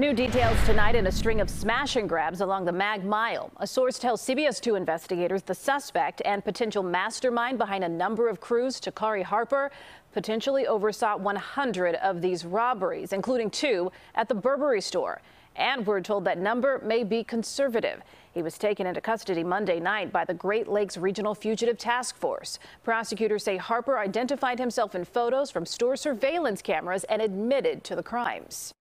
New details tonight in a string of smash and grabs along the Mag Mile. A source tells CBS 2 investigators the suspect and potential mastermind behind a number of crews, Tacarre Harper, potentially oversaw 100 of these robberies, including two at the Burberry store. And we're told that number may be conservative. He was taken into custody Monday night by the Great Lakes Regional Fugitive Task Force. Prosecutors say Harper identified himself in photos from store surveillance cameras and admitted to the crimes.